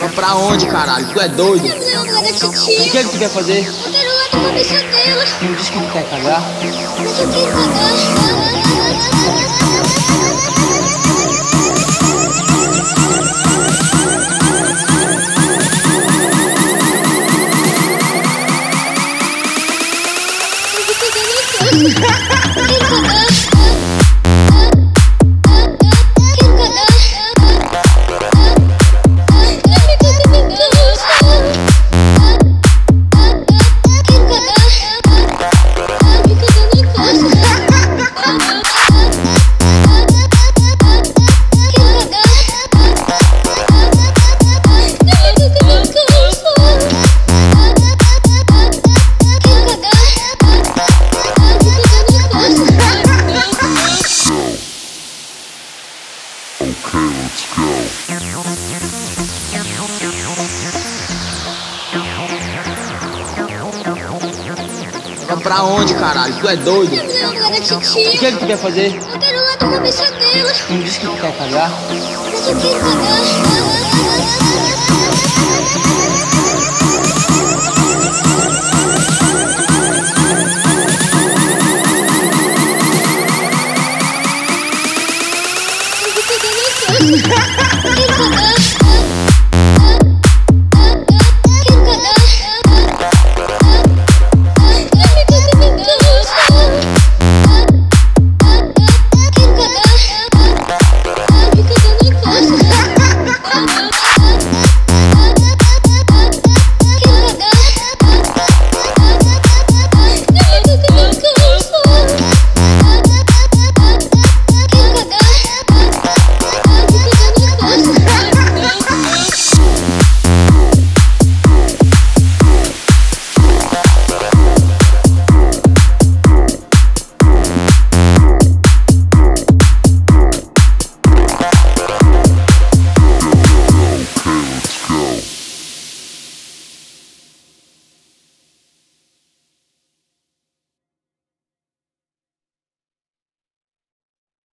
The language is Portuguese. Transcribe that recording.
Vai pra onde, caralho? Tu é doido? O que é que tu quer fazer? Eu quero lá tomar bicha dela. Não disse que tu quer cagar? Eu quero pagar. なになにか! Okay, let's go. Vai pra onde, caralho? Tu é doido? Não, era O titia. que é que tu quer fazer? Eu quero lá tomar bicha dela. Não disse que tu quer cagar? Mas eu quero pagar. Ha ha!